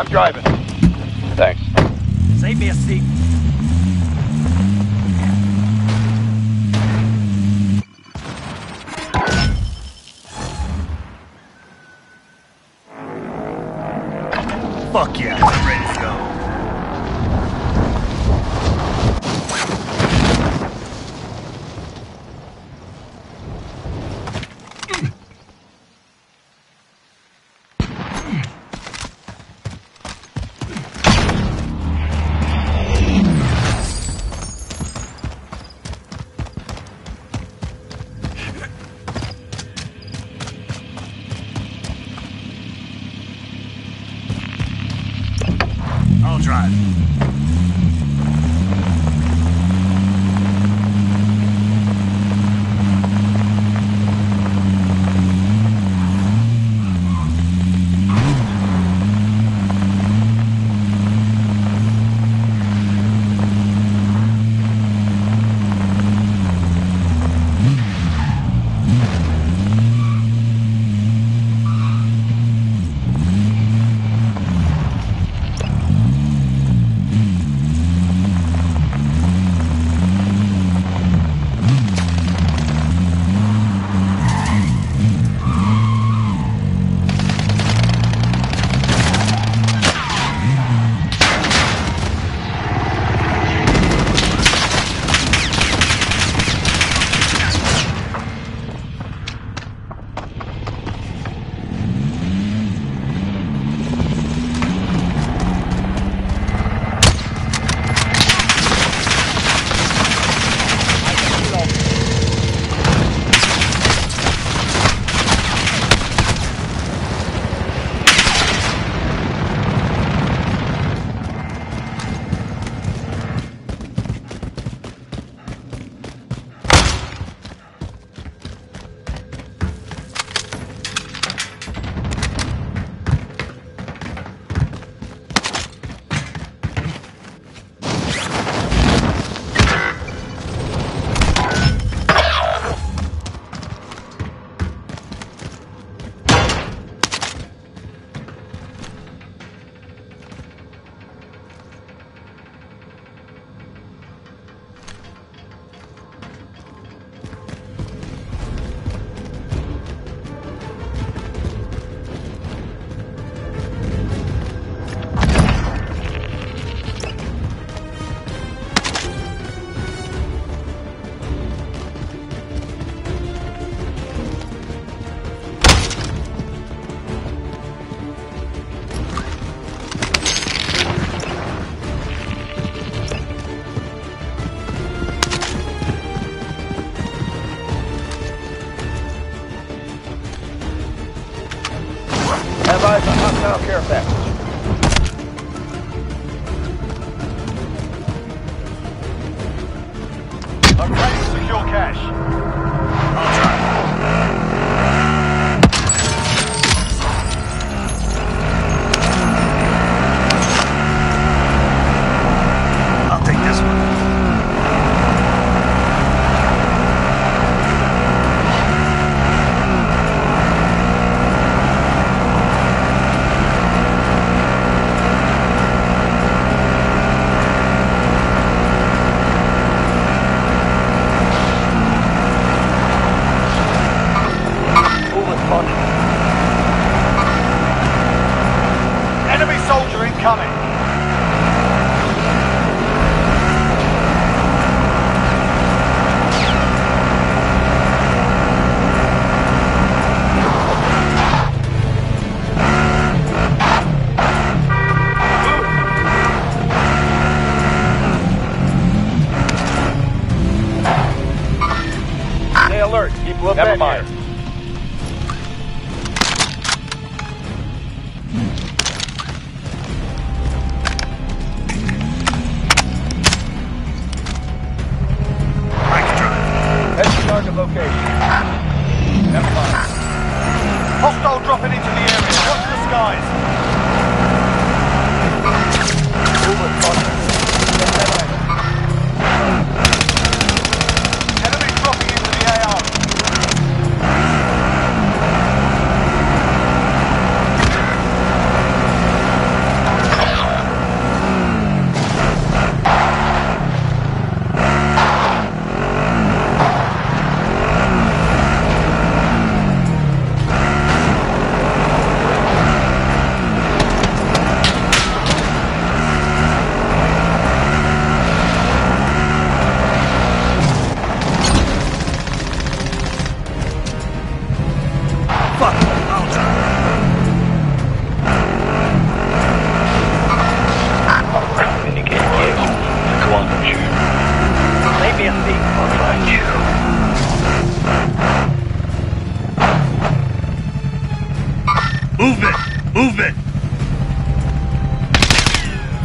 I'm driving. Thanks. Save me a seat. Fuck yeah. I don't care if that I'm ready to secure cash.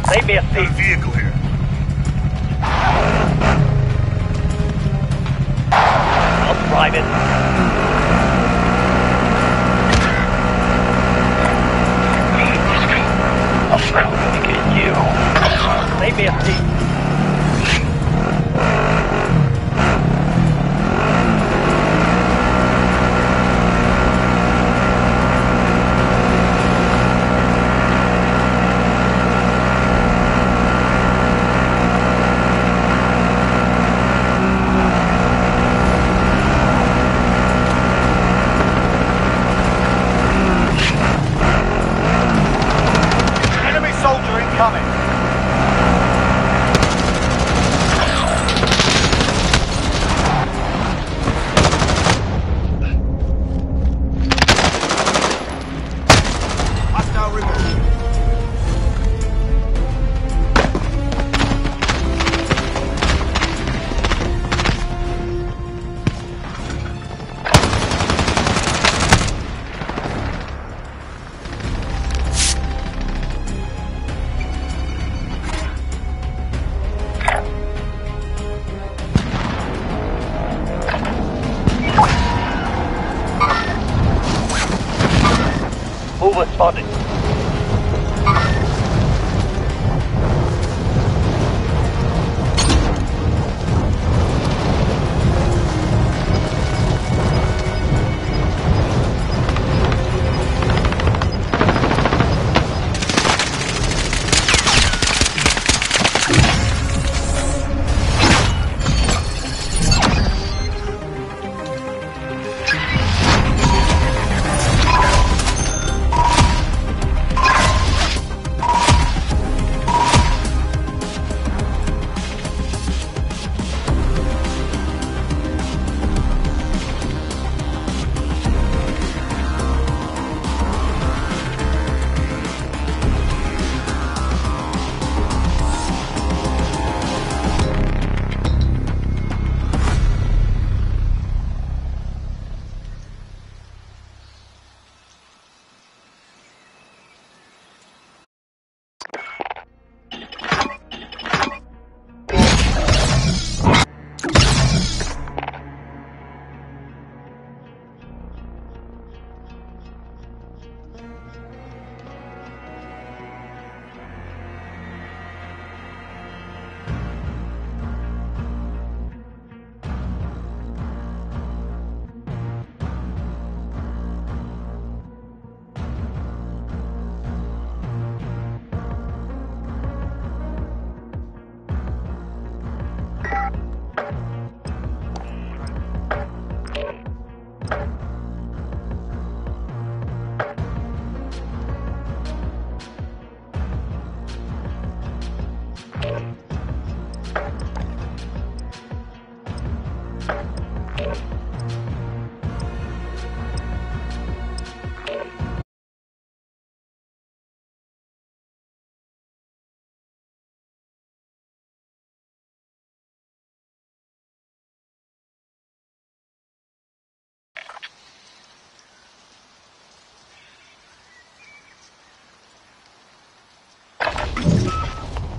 Save me a Got a vehicle here. I'll drive it. I'm gonna get you. Save me a